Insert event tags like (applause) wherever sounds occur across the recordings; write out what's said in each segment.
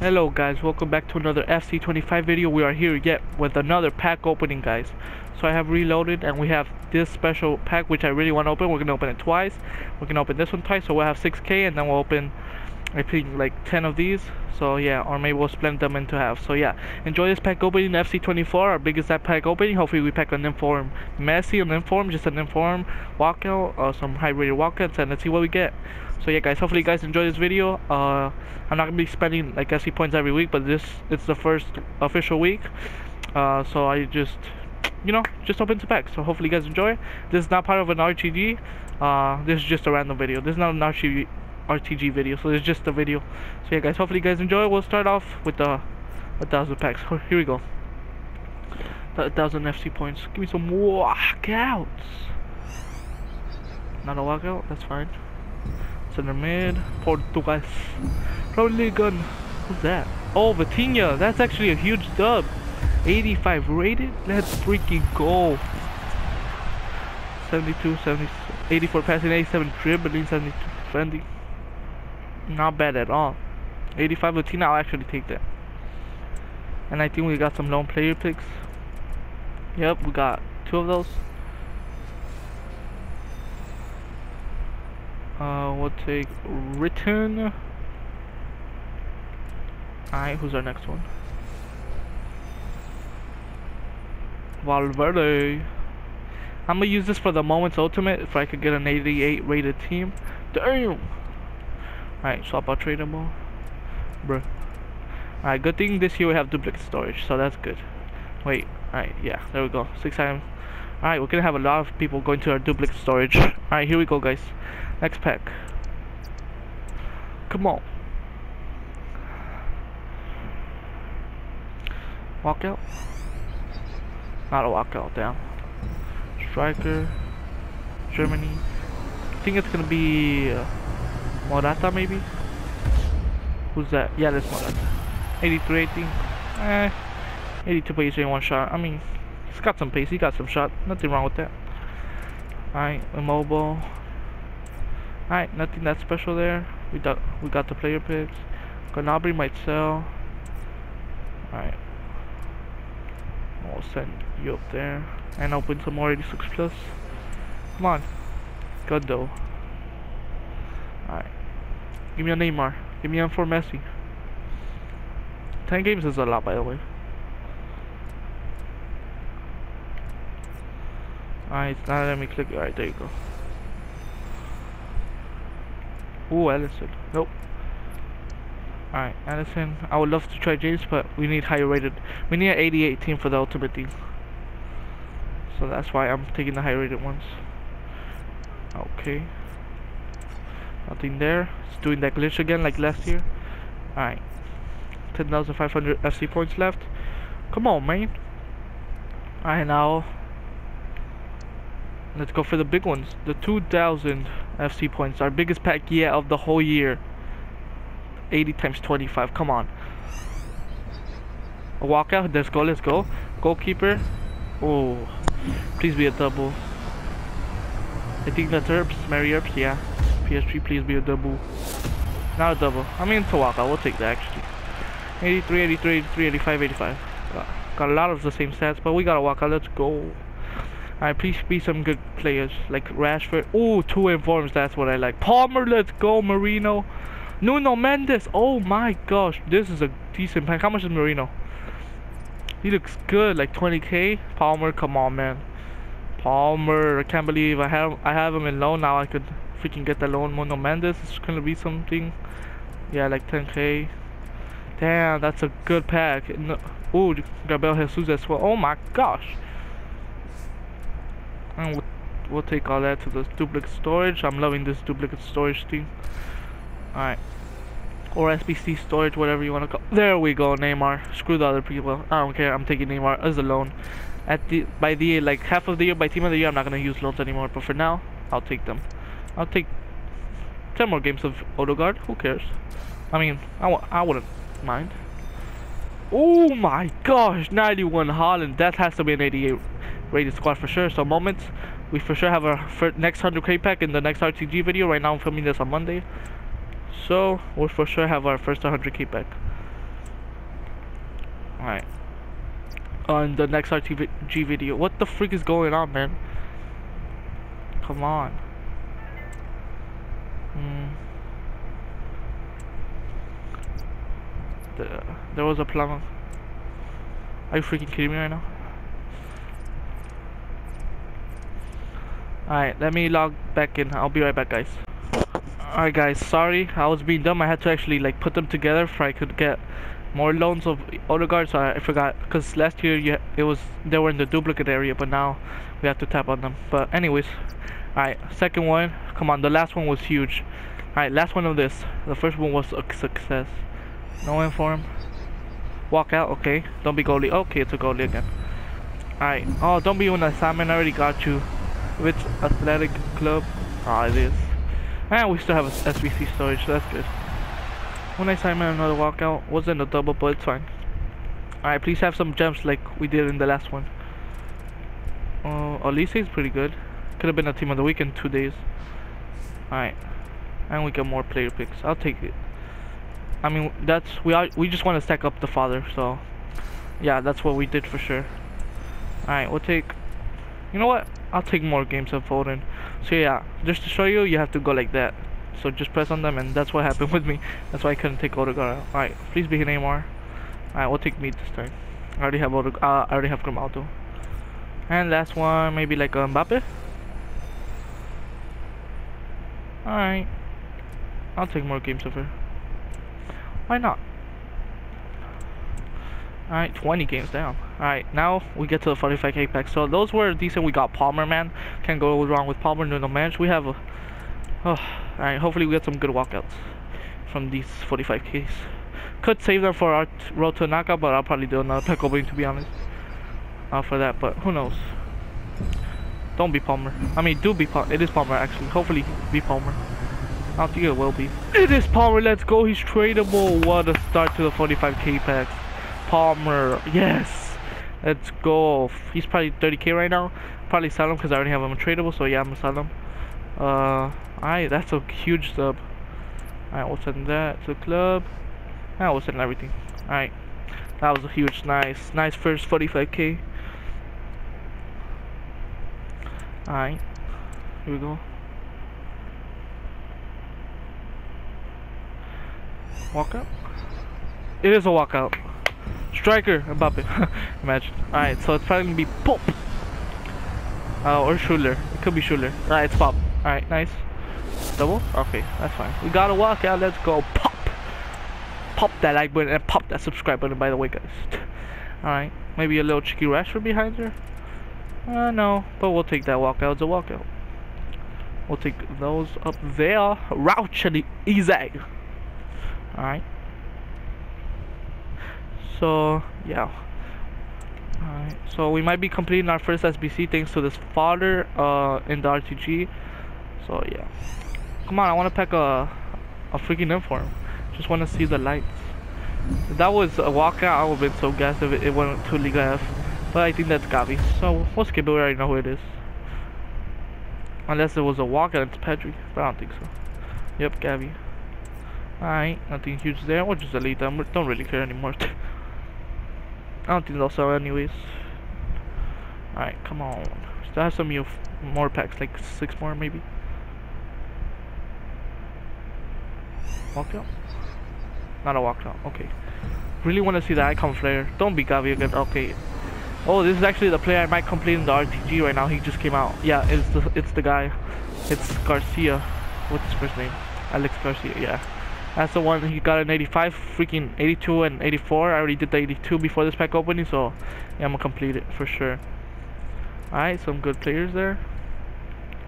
Hello guys, welcome back to another FC25 video. We are here yet with another pack opening guys. So I have reloaded and we have this special pack which I really want to open. We're going to open it twice. We're going to open this one twice so we'll have 6k and then we'll open I think like 10 of these. So yeah, or maybe we'll split them into half. So yeah, enjoy this pack opening FC24, our biggest pack opening. Hopefully we pack an inform Messi, an inform, just an inform walkout, or some high rated walkouts and let's see what we get so yeah guys hopefully you guys enjoy this video. Uh, I'm not gonna be spending like FC points every week but this it's the first official week. Uh, so I just you know just open to pack so hopefully you guys enjoy. This is not part of an RTG uh, this is just a random video. This is not an RTG RTG video. So it's just a video. So yeah guys hopefully you guys enjoy. We'll start off with the a thousand packs. So here we go. A thousand FC points. Give me some walkouts. Not a walkout? That's fine Center mid, Portugal. Probably gun. Who's that? Oh, Vitinha. That's actually a huge dub. 85 rated. Let's freaking go. 72, 70, 84 passing, 87 dribbling, 72 defending. Not bad at all. 85 Latina, I'll actually take that. And I think we got some lone player picks. Yep, we got two of those. Uh, we'll take written. Alright, who's our next one? Valverde. I'm gonna use this for the moment's ultimate if I could get an 88 rated team. Damn! Alright, swap out tradable. Bruh. Alright, good thing this year we have duplicate storage, so that's good. Wait, alright, yeah, there we go. Six times. Alright, we're gonna have a lot of people going to our duplicate storage. Alright, here we go, guys. Next pack. Come on. Walkout? Not a walkout, down. Striker. Germany. I think it's gonna be uh, Morata maybe? Who's that? Yeah, that's Morata. 83 18. Eh. 82 pace in one shot. I mean, he's got some pace, he got some shot. Nothing wrong with that. Alright, immobile. Alright, nothing that special there. We got we got the player picks. Gnabry might sell. Alright. I'll send you up there. And open some more 86 plus. Come on. Good though. Alright. Give me a Neymar. Give me a for Messi. 10 games is a lot by the way. Alright, now let me click. Alright, there you go. Ooh, Alisson. Nope. Alright, Alisson. I would love to try James, but we need higher rated. We need an 88 team for the ultimate team. So that's why I'm taking the higher rated ones. Okay. Nothing there. It's doing that glitch again like last year. Alright. 10,500 FC points left. Come on, man. Alright, now. Let's go for the big ones. The 2,000 FC points. Our biggest pack yet of the whole year. 80 times 25. Come on. A walkout. Let's go. Let's go. Goalkeeper. Oh. Please be a double. I think that's Herbs. Mary Herbs. Yeah. PSG. Please be a double. Not a double. I mean, to walkout. We'll take that actually. 83, 83, 83, 85, 85. Uh, got a lot of the same stats, but we got a walkout. Let's go. Alright, please be some good players like Rashford. Oh, two informs, that's what I like. Palmer, let's go. Merino. Nuno Mendes. Oh my gosh, this is a decent pack. How much is Merino? He looks good, like 20k. Palmer, come on, man. Palmer, I can't believe I have I have him in loan now. I could freaking get the loan. Nuno Mendes is gonna be something. Yeah, like 10k. Damn, that's a good pack. Oh, Gabriel Jesus as well. Oh my gosh. And we'll, take all that to the duplicate storage. I'm loving this duplicate storage thing. Alright. Or SBC storage, whatever you want to call There we go, Neymar. Screw the other people. I don't care. I'm taking Neymar as a loan. At the by the like half of the year, by team of the year, I'm not gonna use loans anymore. But for now, I'll take them. I'll take 10 more games of Odegaard. Who cares? I mean, I w I wouldn't mind. Oh my gosh, 91 Haaland. That has to be an 88 rated squad for sure. So moments, we for sure have our next 100k pack in the next RTG video. Right now I'm filming this on Monday. So we'll for sure have our first 100k pack. Alright. On the next RTG video. What the freak is going on, man? Come on. Hmm. The, there was a plumber. Are you freaking kidding me right now? Alright, let me log back in. I'll be right back, guys. Alright, guys. Sorry, I was being dumb. I had to actually like put them together for I could get more loans of Odegaard. So I forgot because last year you, it was they were in the duplicate area, but now we have to tap on them. But anyways, alright. Second one. Come on, the last one was huge. Alright, last one of this. The first one was a success. No inform. Walk out. Okay. Don't be goalie. Okay, it's a goalie again. Alright. Oh, don't be Unai Simón. I already got you. Which athletic club? Ah, it is. And we still have a SBC storage, so that's good. One nice time another walkout. Wasn't a double, but it's fine. Alright, please have some gems like we did in the last one. Uh, Elise is pretty good. Could have been a team of the week in two days. Alright. And we get more player picks. I'll take it. I mean, that's, we are, we just want to stack up the father, so. Yeah, that's what we did for sure. Alright, we'll take, you know what? I'll take more games of Foden. So yeah, just to show you, you have to go like that. So just press on them and that's what (laughs) happened with me. That's why I couldn't take out. Alright, please be Neymar. Alright, we'll take me this time. I already have Odegaard, uh, I already have Grimaldo. And last one, maybe like uh, Mbappe. Alright. I'll take more games of her. Why not? Alright, 20 games down. Alright, now we get to the 45k pack. So those were decent. We got Palmer, man. Can't go wrong with Palmer doing the match. We have a... Oh, Alright, hopefully we get some good walkouts from these 45ks. Could save them for our road to knockout, but I'll probably do another pack opening to be honest. Uh, for that, but who knows. Don't be Palmer. I mean, do be Palmer. It is Palmer, actually. Hopefully, be Palmer. I think it will be. It is Palmer. Let's go. He's tradable. What a start to the 45k packs. Palmer. Yes. Let's go. He's probably 30k right now. Probably sell him because I already have him tradable. So yeah, I'm gonna sell him. Uh, alright, that's a huge sub. Alright, we'll send that to the club. Now we'll send everything. Alright. That was a huge, nice, nice first 45k. Alright. Here we go. Walkout? It is a walkout. Striker, Mbappe. (laughs) Imagine. Alright, so it's probably gonna be Popp. Uh, or Schuler. It could be Schuler. Alright, it's Popp. Alright, nice. Double? Okay, that's fine. We gotta walk out. Let's go. Pop! Pop that like button and pop that subscribe button, by the way, guys. (laughs) Alright, maybe a little cheeky Rashford behind her? Uh, no, but we'll take that walkout as a walkout. We'll take those up there. Rouch and easy. Alright. So, yeah. Alright, so we might be completing our first SBC thanks to this father uh, in the RTG. So, yeah. Come on, I want to pack a, a freaking inform. Just want to see the lights. If that was a walkout, I would have been so gassed if it, it went to Liga F. But I think that's Gavi. So, we'll skip it. We already know who it is. Unless it was a walkout, it's Pedri. But I don't think so. Yep, Gavi. Alright, nothing huge there. We'll just delete them. We don't really care anymore. (laughs) I don't think they'll sell anyways. Alright, come on. Still have some more packs, like six more maybe. Walkout? Not a walkout, okay. Really want to see the icon flare. Don't be Gavi again, okay. Oh, this is actually the player I might complete in the RTG right now. He just came out. Yeah, it's the, it's the guy. It's Garcia. What's his first name? Aleix Garcia, yeah. That's the one he got an 85, freaking 82 and 84. I already did the 82 before this pack opening, so yeah, I'm gonna complete it for sure. Alright, some good players there.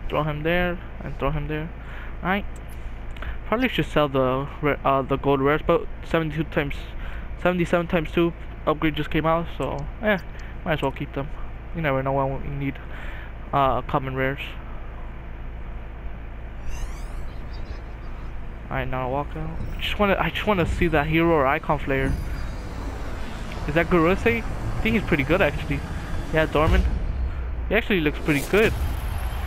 Throw him there and throw him there. Alright. Probably should sell the uh, the gold rares, but 72 times 77 times 2 upgrade just came out, so yeah, might as well keep them. You never know when we need uh, common rares. Alright, now walk out. Just wanna, I just wanna see that hero or icon flare. Is that Garuse? I think he's pretty good actually. Yeah, Dorman. He actually looks pretty good.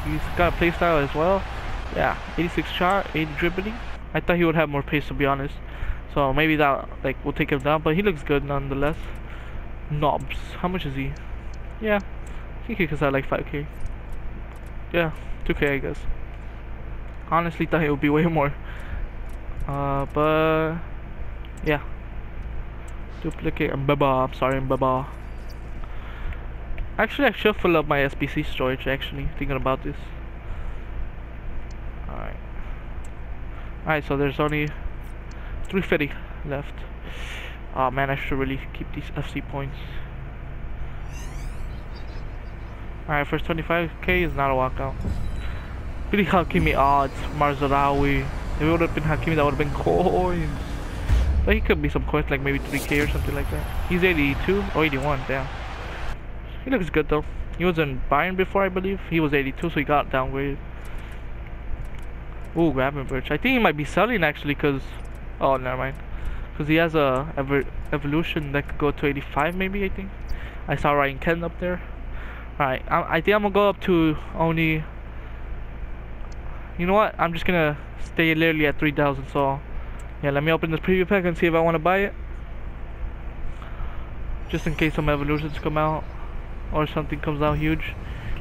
He's got a playstyle as well. Yeah, 86 shot, 80 dribbling. I thought he would have more pace to be honest. So maybe that like will take him down, but he looks good nonetheless. Knobs. How much is he? Yeah. I think he could sell like 5k. Yeah, 2k I guess. Honestly thought it would be way more. Uh, but... Yeah. Duplicate Mbaba. I'm sorry, Mbaba. Actually, I should fill up my SBC storage, actually, thinking about this. Alright. Alright, so there's only 350 left. Oh man, I should really keep these FC points. Alright, first 25k is not a walkout. Hakimi, oh, it's Mazraoui. If it would have been Hakimi, that would have been coins. But he could be some coins, like maybe 3k or something like that. He's 82 or 81, damn. He looks good though. He was in Bayern before, I believe. He was 82, so he got downgraded. Ooh, Gravenberch. I think he might be selling actually, cause oh, never mind. Cause he has a ever evolution that could go to 85, maybe. I think. I saw Ryan Kent up there. Alright, I, I think I'm gonna go up to only. You know what? I'm just gonna stay literally at 3,000. So, yeah, let me open this preview pack and see if I want to buy it. Just in case some evolutions come out or something comes out huge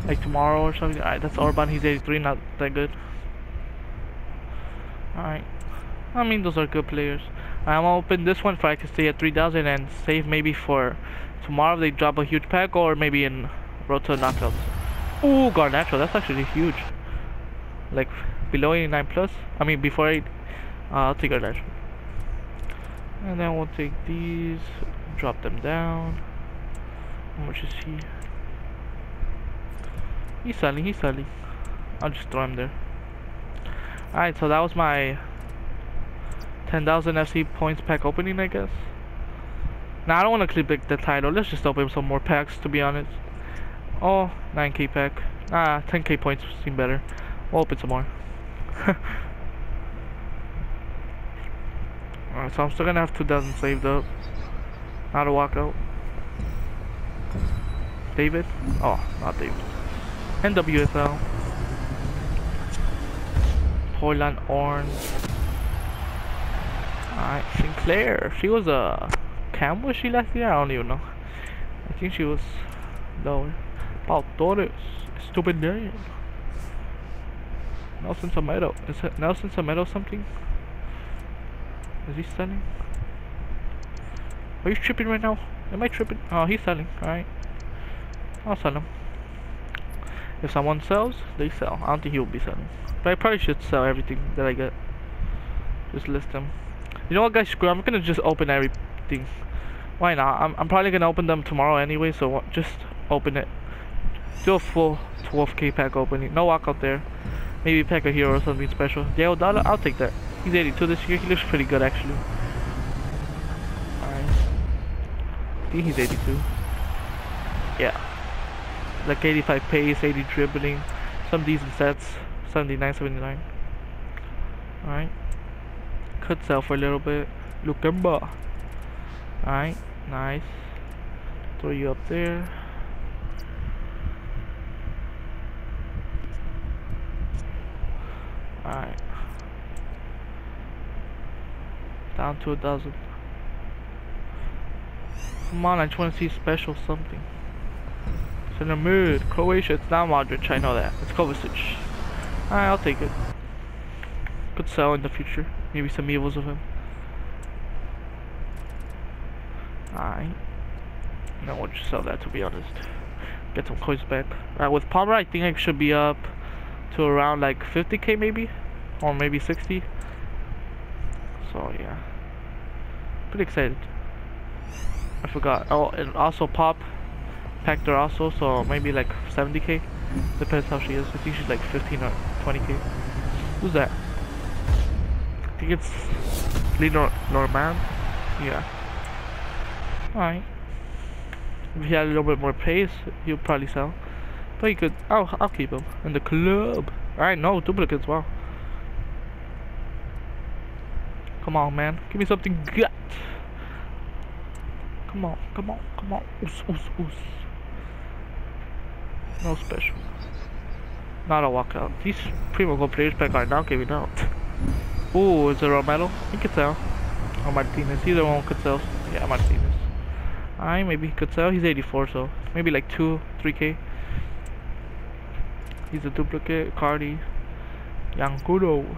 like tomorrow or something. Alright that's Orban. He's 83 not that good. Alright. I mean those are good players. I'm gonna open this one for I can stay at 3000 and save maybe for tomorrow if they drop a huge pack or maybe in Road to Knockouts Ooh Garnacho. That's actually huge like below 89 plus I mean before 8 uh, take Garnacho and then we'll take these drop them down how much is he? He's selling, he's selling. I'll just throw him there. Alright, so that was my 10,000 FC points pack opening, I guess. Now, I don't want to clip the title. Let's just open some more packs, to be honest. Oh, 9k pack. Ah, 10k points seem better. We'll open some more. (laughs) Alright, so I'm still gonna have 2,000 saved up. Not a walkout. David? Oh, not David. NWSL. Portland Orange. Alright, Sinclair. She was a cam was she last year? I don't even know. I think she was lower. Pau Torres. Stupid name. Nelson Tomato. Is it Nelson Tomato something? Is he selling? Are you tripping right now? Am I tripping? Oh, he's selling. Alright. I'll sell him. If someone sells, they sell. I don't think he will be selling. But I probably should sell everything that I get. Just list them. You know what guys, screw I'm gonna just open everything. Why not? I'm, I'm probably gonna open them tomorrow anyway, so just open it. Do a full 12k pack opening. No walk out there. Maybe pack a hero or something special. Diogo Dalot, I'll take that. He's 82 this year. He looks pretty good actually. Alright. I think he's 82. Yeah like 85 pace, 80 dribbling, some decent sets, 79, 79. Alright. Could sell for a little bit. Lukeba. Alright, nice. Throw you up there. Alright. Down to a dozen. Come on, I just want to see special something. It's in the mood. Croatia, it's not Modric, I know that. It's Kovacic. Alright, I'll take it. Could sell in the future. Maybe some evils of him. Alright. No, we'll just sell that to be honest. Get some coins back. Alright, with Palmer, I think I should be up to around like 50k maybe? Or maybe 60. So, yeah. Pretty excited. I forgot. Oh, and also Popp packed her also, so maybe like 70k. Depends how she is. I think she's like 15 or 20k. Who's that? I think it's Leonor Norman. Yeah. Alright. If he had a little bit more pace, he'll probably sell. But he could. I'll, I'll keep him in the club. Alright, no duplicates. Wow. Come on, man. Give me something gut. Come on, come on, come on. Oos, oos, oos. No special. Not a walkout. These Premium Gold players pack are not giving out. Ooh, is it Romero? He could tell. Or Martinez. Either one could sell. Yeah, Martinez. I maybe he could sell. He's 84, so maybe like two, 3k. He's a duplicate. Cardi. Yankudo.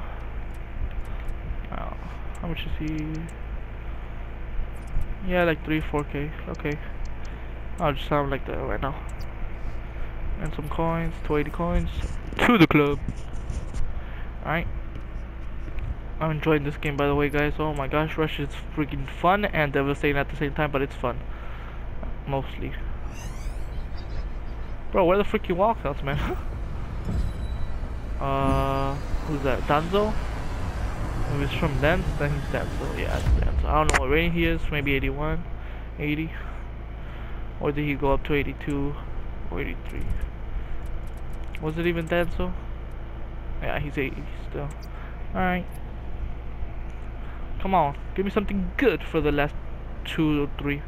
Uh, how much is he? Yeah, like 3, 4k. Okay. I'll just sound like that right now. And some coins, 280 coins. To the club. Alright. I'm enjoying this game by the way guys. Oh my gosh, Rush is freaking fun and devastating at the same time, but it's fun. Mostly. Bro, where the freaking walkouts, man? (laughs) uh, who's that? Danzo? If it's from Dance, then he's Danzo. Yeah, it's Danzo. I don't know what rating he is. Maybe 81, 80. Or did he go up to 82 or 83? Was it even Danzo? Yeah, he's 80 still. Alright. Come on, give me something good for the last two or three.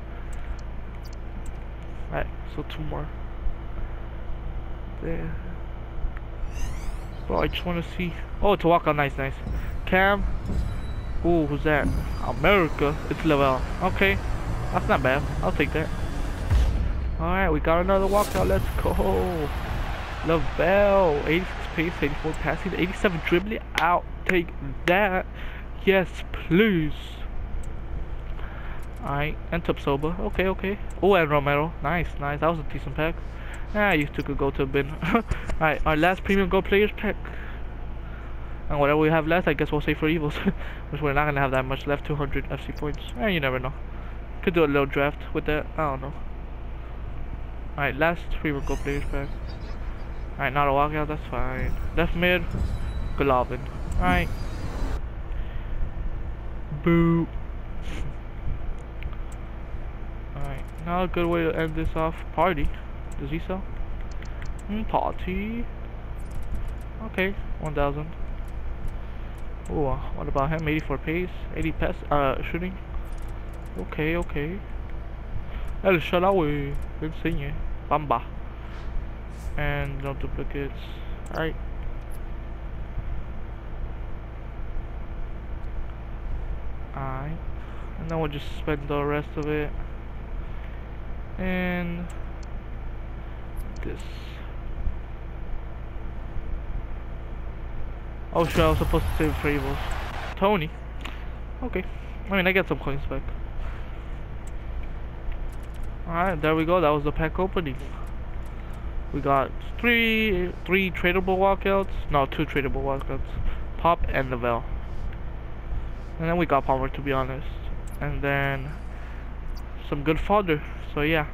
Alright, so two more. There. Bro, I just want to see. Oh, it's a walkout. Nice, nice. Cam. Ooh, who's that? America. It's Lavelle. Okay. That's not bad. I'll take that. Alright, we got another walkout. Let's go. Lavelle. 86 pace, 84 passing, 87 dribbling. I'll take that. Yes, please. Alright, and Soba. Okay, okay. Oh, and Romero. Nice, nice. That was a decent pack. Ah, you two could go to a bin. (laughs) Alright, our last premium gold players pack. And whatever we have left, I guess we'll save for evils. (laughs) Which we're not gonna have that much left, 200 FC points. Eh, you never know. Could do a little draft with that, I don't know. Alright, last premium gold players pack. Alright, not a walkout, that's fine. Left mid, Golovin. Alright. Boo. (laughs) Alright, now a good way to end this off. Party. Does he sell? Mm, party. Okay, 1000. Oh, what about him? 84 pace, 80 pass, uh, shooting. Okay, okay. El Shaarawy, enseñe. Bamba. And no duplicates. Alright. Alright. And then we'll just spend the rest of it. And this. Oh sure, I was supposed to save for evils. Tony. Okay. I mean, I get some coins back. Alright, there we go. That was the pack opening. We got three three tradable walkouts. No, two tradable walkouts. Popp and the Lavelle. And then we got Palmer, to be honest. And then some good fodder. So yeah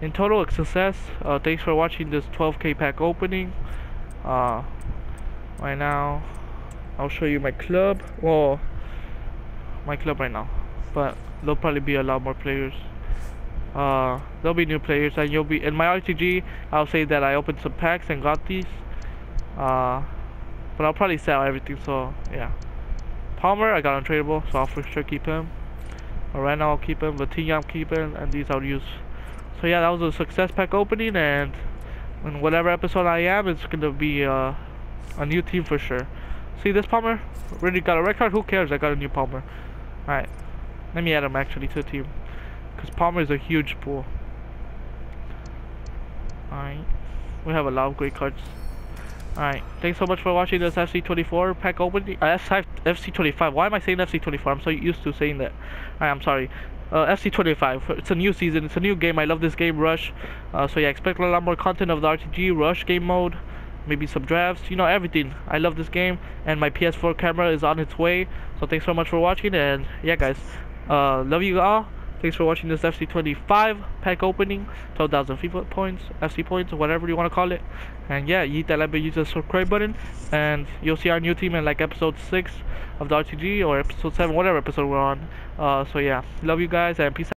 in total success. Uh, thanks for watching this 12k pack opening. Uh, right now I'll show you my club. Well my club right now. But there'll probably be a lot more players. Uh, there'll be new players and you'll be in my RTG I'll say that I opened some packs and got these. Uh, but I'll probably sell everything so yeah. Palmer I got untradeable so I'll for sure keep him. Right now I'll keep him. Vitinha I'm keeping and these I'll use so yeah, that was a success pack opening, and in whatever episode I am, it's gonna be uh, a new team for sure. See this Palmer? Already got a red card. Who cares? I got a new Palmer. All right, let me add him actually to the team, because Palmer is a huge pool. All right, we have a lot of great cards. Alright, thanks so much for watching this FC24 pack opening. Uh, FC25. Why am I saying FC24? I'm so used to saying that. I'm sorry uh, FC25. It's a new season. It's a new game. I love this game, Rush. Uh, so yeah, expect a lot more content of the RTG, Rush game mode, maybe some drafts, you know, everything. I love this game, and my PS4 camera is on its way. So thanks so much for watching, and yeah, guys, uh, love you all. Thanks for watching this FC25 pack opening, 12,000 FIFA points, FC points, whatever you want to call it. And yeah, hit that like button, use the subscribe button, and you'll see our new team in like episode 6 of the RTG or episode 7, whatever episode we're on. Uh, so yeah, love you guys and peace out.